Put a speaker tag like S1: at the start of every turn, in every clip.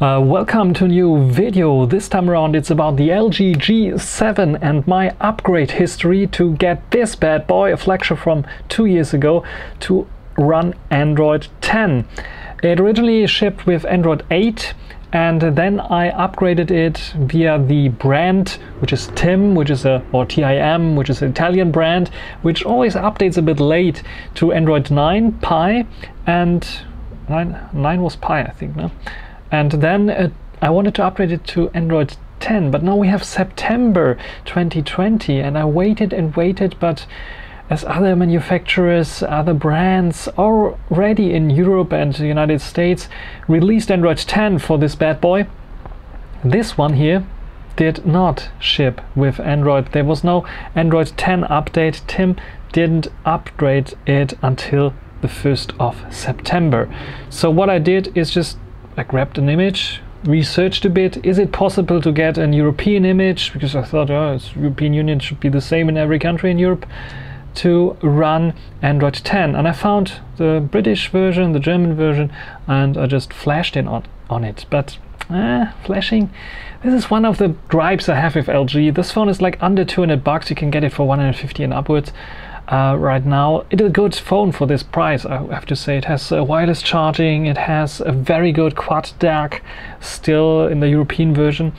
S1: Uh, welcome to a new video. This time around it's about the LG G7 and my upgrade history to get this bad boy, a flagship from two years ago, to run Android 10. It originally shipped with Android 8 and then I upgraded it via the brand which is TIM which is a or TIM which is an Italian brand which always updates a bit late to Android 9 Pie and 9, 9 was Pie, I think no and then uh, I wanted to upgrade it to Android 10 but now we have September 2020 and I waited and waited but as other manufacturers, other brands already in Europe and the United States released Android 10 for this bad boy, this one here did not ship with Android. There was no Android 10 update. Tim didn't upgrade it until the 1st of September. So what I did is just I grabbed an image, researched a bit. Is it possible to get an European image? Because I thought, oh, it's European Union should be the same in every country in Europe to run Android 10 and I found the British version, the German version and I just flashed in on, on it. But eh, flashing this is one of the gripes I have with LG this phone is like under 200 bucks. You can get it for 150 and upwards uh, right now. It is a good phone for this price, I have to say. It has uh, wireless charging, it has a very good quad DAC still in the European version.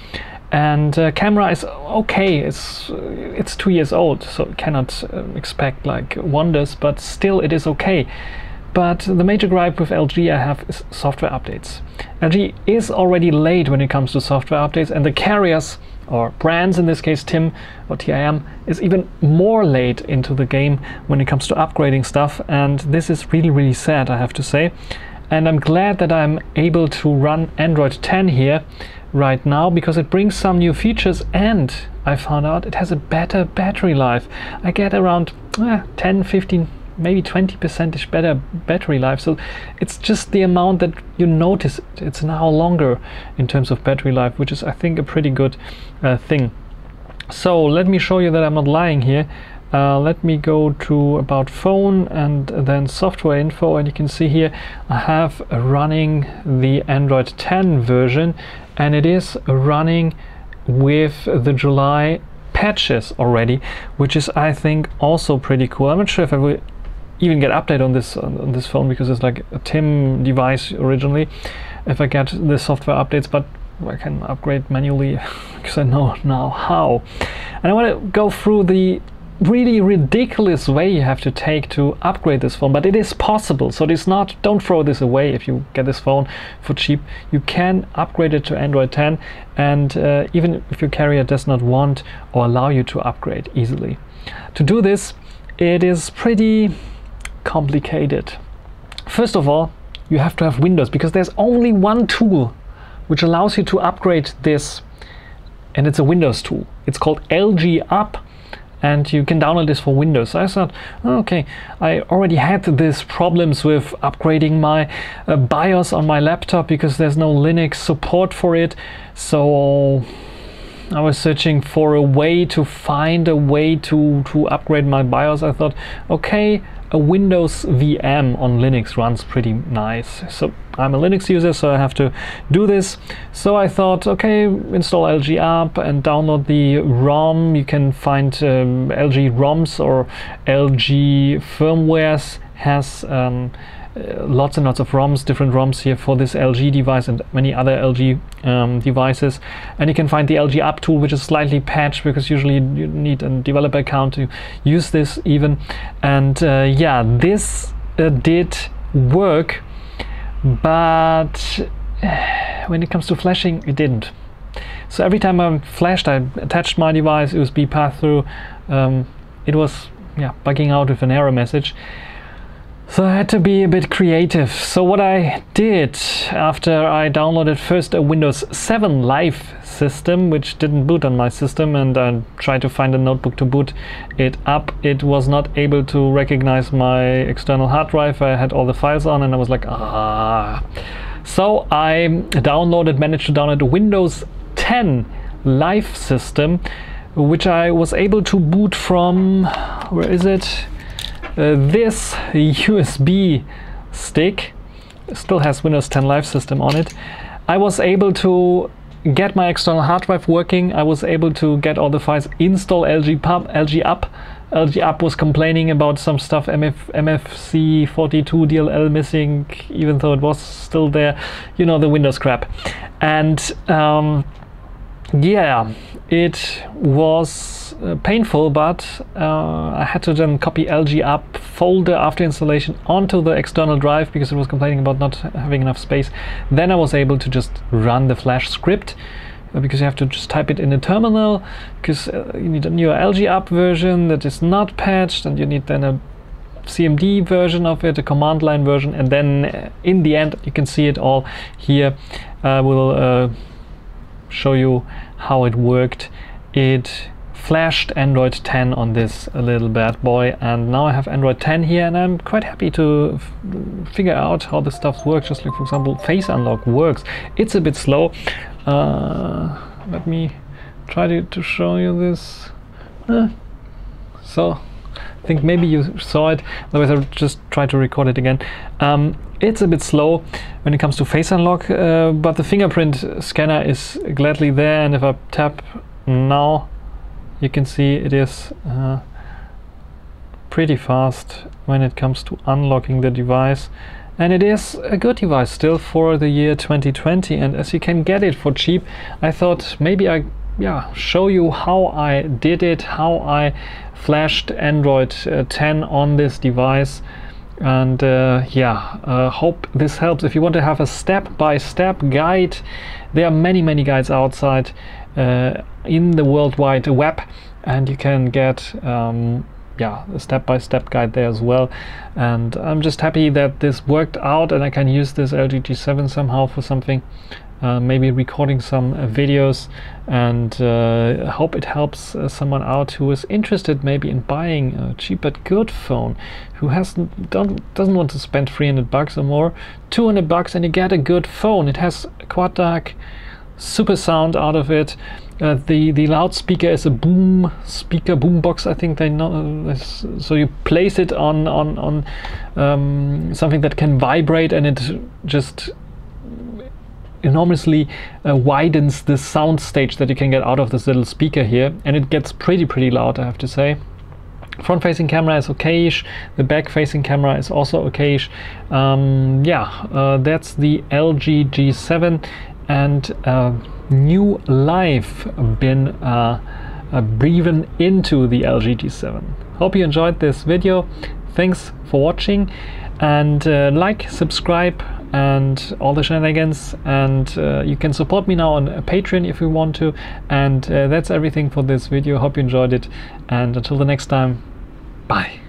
S1: And uh, camera is okay, it's, it's two years old, so cannot uh, expect like wonders, but still it is okay. But the major gripe with LG I have is software updates. LG is already late when it comes to software updates and the carriers or brands in this case TIM or TIM is even more late into the game when it comes to upgrading stuff and this is really really sad I have to say and I'm glad that I'm able to run Android 10 here right now because it brings some new features and I found out it has a better battery life. I get around eh, 10 15 maybe 20 percentage better battery life. So it's just the amount that you notice it's now longer in terms of battery life which is I think a pretty good uh, thing. So let me show you that I'm not lying here. Uh, let me go to about phone and then software info. And you can see here I have running the Android 10 version and it is running with the July patches already which is I think also pretty cool. I'm not sure if I will even get update on this on this phone because it's like a TIM device originally. If I get the software updates but I can upgrade manually because I know now how. And I want to go through the really ridiculous way you have to take to upgrade this phone but it is possible. So it's not don't throw this away if you get this phone for cheap. You can upgrade it to android 10 and uh, even if your carrier does not want or allow you to upgrade easily. To do this it is pretty complicated. First of all, you have to have Windows because there's only one tool which allows you to upgrade this and it's a Windows tool. It's called LG Up and you can download this for Windows. I thought, okay, I already had these problems with upgrading my uh, BIOS on my laptop because there's no Linux support for it. So I was searching for a way to find a way to, to upgrade my BIOS. I thought, okay, a Windows VM on Linux runs pretty nice. So I'm a Linux user, so I have to do this. So I thought, okay, install LG Up and download the ROM. You can find um, LG ROMs or LG firmwares has um, uh, lots and lots of ROMs, different ROMs here for this LG device and many other LG um, devices. And you can find the LG Up tool, which is slightly patched because usually you need a developer account to use this even. And uh, yeah, this uh, did work, but when it comes to flashing, it didn't. So every time I flashed, I attached my device, USB path through, um, it was yeah bugging out with an error message. So I had to be a bit creative. So what I did after I downloaded first a Windows 7 Live system, which didn't boot on my system, and I tried to find a notebook to boot it up, it was not able to recognize my external hard drive. I had all the files on and I was like, ah. So I downloaded, managed to download a Windows 10 Live system, which I was able to boot from, where is it? Uh, this USB stick still has Windows 10 Live System on it. I was able to get my external hard drive working. I was able to get all the files, install LG pub, LG up. LG up was complaining about some stuff, MF, MFC 42 DLL missing, even though it was still there. You know, the Windows crap. And um, yeah, it was uh, painful, but uh, I had to then copy LG up folder after installation onto the external drive because it was complaining about not having enough space. Then I was able to just run the flash script uh, because you have to just type it in a terminal because uh, you need a new LG up version that is not patched and you need then a CMD version of it, a command line version, and then uh, in the end you can see it all here. Uh, we'll show you how it worked. It flashed Android 10 on this little bad boy and now I have Android 10 here and I'm quite happy to figure out how this stuff works just like for example face unlock works. It's a bit slow. Uh, let me try to, to show you this. Uh, so I think maybe you saw it. Otherwise I'll just try to record it again. Um, it's a bit slow when it comes to face unlock, uh, but the fingerprint scanner is gladly there and if I tap now you can see it is uh, pretty fast when it comes to unlocking the device. And it is a good device still for the year 2020 and as you can get it for cheap I thought maybe I yeah show you how I did it how I flashed Android uh, 10 on this device and uh, yeah uh, hope this helps. If you want to have a step-by-step -step guide there are many many guides outside uh, in the world wide web and you can get um, yeah a step-by-step -step guide there as well. And I'm just happy that this worked out and I can use this LG G7 somehow for something uh, maybe recording some uh, videos and uh, hope it helps uh, someone out who is interested maybe in buying a cheap but good phone who hasn't don't, doesn't want to spend 300 bucks or more 200 bucks and you get a good phone. It has quad DAC super sound out of it. Uh, the the loudspeaker is a boom speaker boom box I think they know so you place it on on on um, something that can vibrate and it just enormously uh, widens the sound stage that you can get out of this little speaker here and it gets pretty pretty loud I have to say. Front facing camera is okayish. The back facing camera is also okayish. Um, yeah uh, that's the LG G7 and uh, new life been uh, uh, into the LG G7 hope you enjoyed this video. Thanks for watching and uh, like subscribe and all the shenanigans and uh, you can support me now on patreon if you want to. And uh, that's everything for this video. Hope you enjoyed it. And until the next time bye